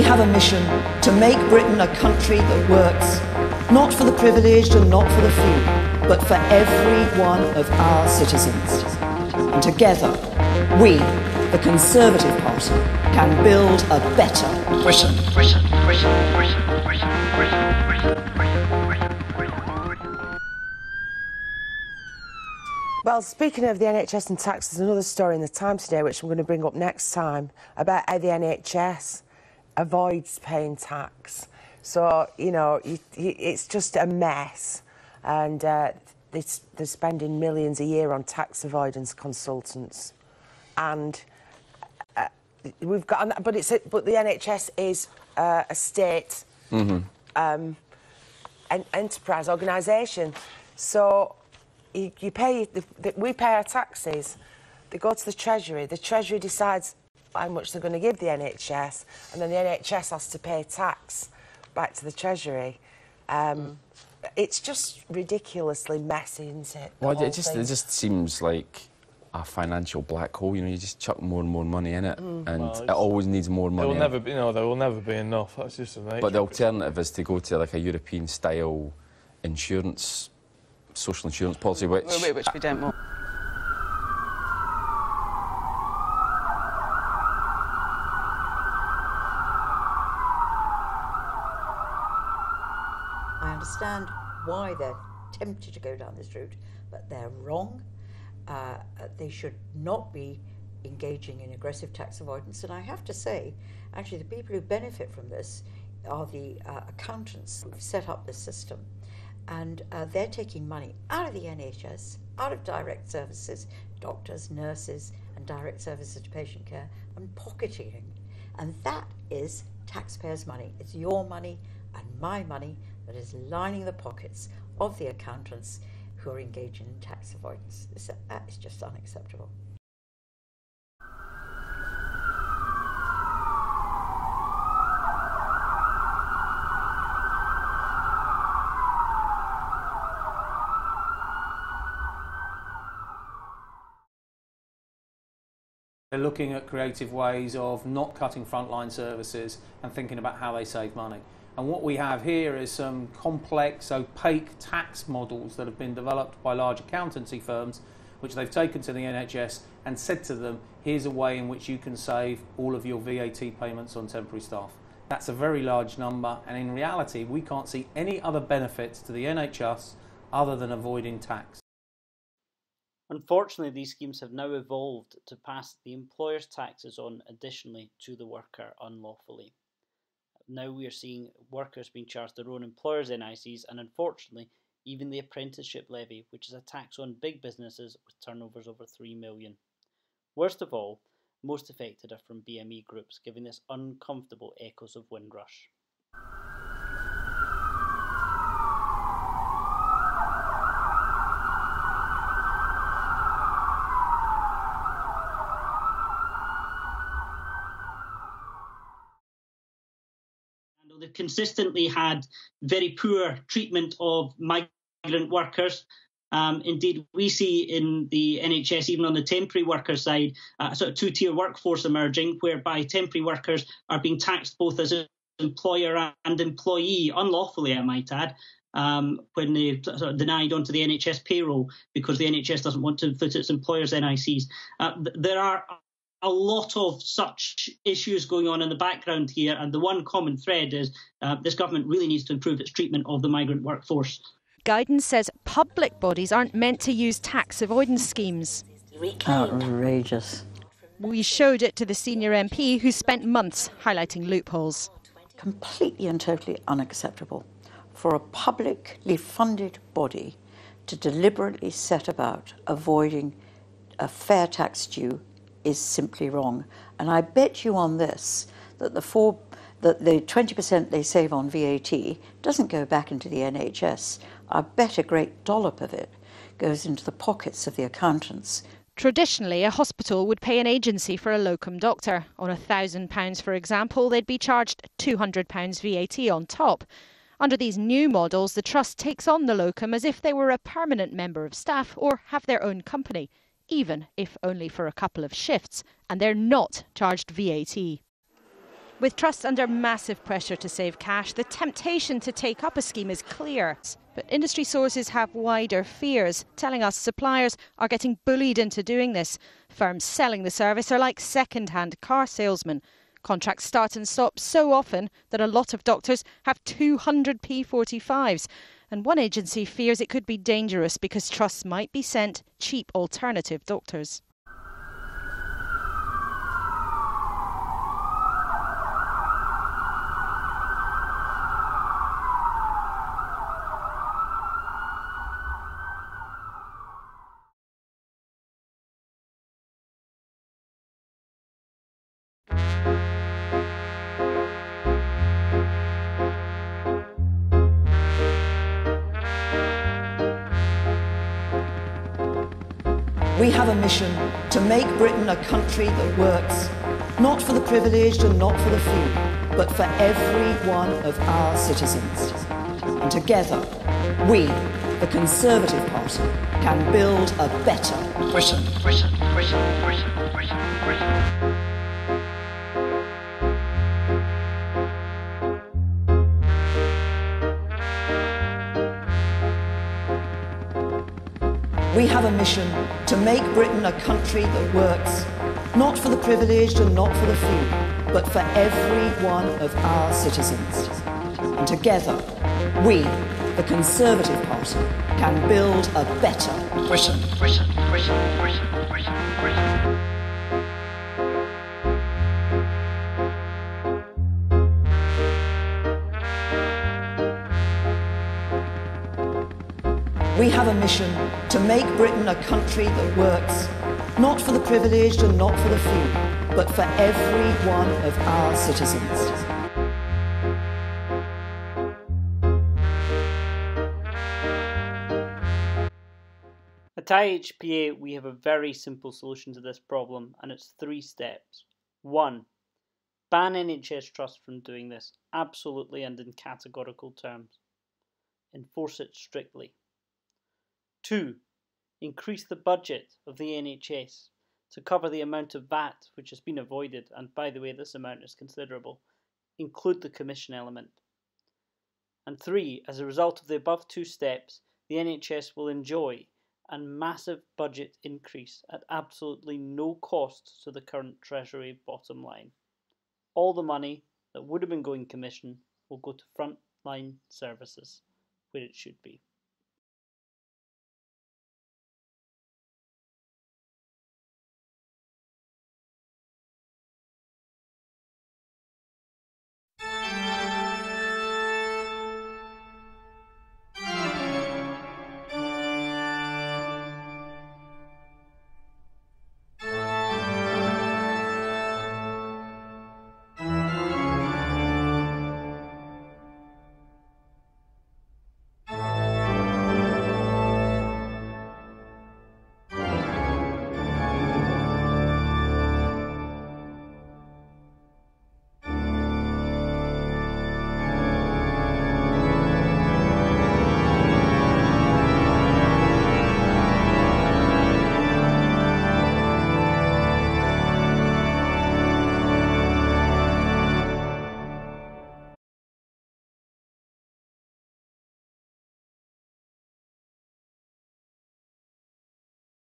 we have a mission to make Britain a country that works, not for the privileged and not for the few, but for every one of our citizens. And together, we, the Conservative Party, can build a better Britain. Britain, Britain, Britain, Britain, Britain, Well, speaking of the NHS and tax, there's another story in the Times today which I'm going to bring up next time about the NHS avoids paying tax. So, you know, it's just a mess. And uh, they're spending millions a year on tax avoidance consultants. And uh, we've got, but, it's a, but the NHS is uh, a state mm -hmm. um, an enterprise organisation. So you, you pay, the, the, we pay our taxes, they go to the Treasury, the Treasury decides how much they're going to give the NHS, and then the NHS has to pay tax back to the Treasury. Um, mm. It's just ridiculously messy, isn't it? Well, it just, it just seems like a financial black hole. You know, you just chuck more and more money in it, mm. and well, it always needs more money. There will never, be, you know, there will never be enough. That's just the nature. But the alternative is to go to like a European-style insurance social insurance policy, which... Which we don't want. Understand why they're tempted to go down this route, but they're wrong. Uh, they should not be engaging in aggressive tax avoidance. And I have to say, actually, the people who benefit from this are the uh, accountants who've set up this system and uh, they're taking money out of the NHS, out of direct services, doctors, nurses, and direct services to patient care, and pocketing it. And that is taxpayers' money. It's your money and my money that is lining the pockets of the accountants who are engaging in tax avoidance. That uh, is just unacceptable. They're looking at creative ways of not cutting frontline services and thinking about how they save money. And what we have here is some complex, opaque tax models that have been developed by large accountancy firms, which they've taken to the NHS and said to them, here's a way in which you can save all of your VAT payments on temporary staff. That's a very large number, and in reality, we can't see any other benefits to the NHS other than avoiding tax. Unfortunately, these schemes have now evolved to pass the employer's taxes on additionally to the worker unlawfully. Now we are seeing workers being charged their own employers' NICs and unfortunately even the apprenticeship levy, which is a tax on big businesses with turnovers over 3 million. Worst of all, most affected are from BME groups, giving this uncomfortable echoes of Windrush. They've consistently had very poor treatment of migrant workers. Um, indeed, we see in the NHS, even on the temporary worker side, a sort of two tier workforce emerging, whereby temporary workers are being taxed both as an employer and employee, unlawfully, I might add, um, when they're sort of denied onto the NHS payroll because the NHS doesn't want to put its employers' NICs. Uh, there are a lot of such issues going on in the background here, and the one common thread is uh, this government really needs to improve its treatment of the migrant workforce. Guidance says public bodies aren't meant to use tax avoidance schemes. Outrageous. We showed it to the senior MP who spent months highlighting loopholes. Completely and totally unacceptable for a publicly funded body to deliberately set about avoiding a fair tax due is simply wrong. And I bet you on this that the four that the 20% they save on VAT doesn't go back into the NHS. I bet a great dollop of it goes into the pockets of the accountants. Traditionally, a hospital would pay an agency for a locum doctor. On £1,000, for example, they'd be charged £200 VAT on top. Under these new models, the trust takes on the locum as if they were a permanent member of staff or have their own company even if only for a couple of shifts, and they're not charged VAT. With trusts under massive pressure to save cash, the temptation to take up a scheme is clear. But industry sources have wider fears, telling us suppliers are getting bullied into doing this. Firms selling the service are like second hand car salesmen. Contracts start and stop so often that a lot of doctors have 200 P45s. And one agency fears it could be dangerous because trusts might be sent cheap alternative doctors. We have a mission to make Britain a country that works, not for the privileged and not for the few, but for every one of our citizens. And together, we, the Conservative Party, can build a better Britain. Britain, Britain, Britain, Britain, Britain. We have a mission to make Britain a country that works, not for the privileged and not for the few, but for every one of our citizens. And together, we, the Conservative Party, can build a better Britain. Britain, Britain, Britain, Britain, Britain. We have a mission to make Britain a country that works, not for the privileged and not for the few, but for every one of our citizens. At IHPA, we have a very simple solution to this problem, and it's three steps. One, ban NHS Trust from doing this, absolutely and in categorical terms. Enforce it strictly. Two, increase the budget of the NHS to cover the amount of VAT which has been avoided, and by the way, this amount is considerable. Include the commission element. And three, as a result of the above two steps, the NHS will enjoy a massive budget increase at absolutely no cost to the current Treasury bottom line. All the money that would have been going commission will go to frontline services, where it should be.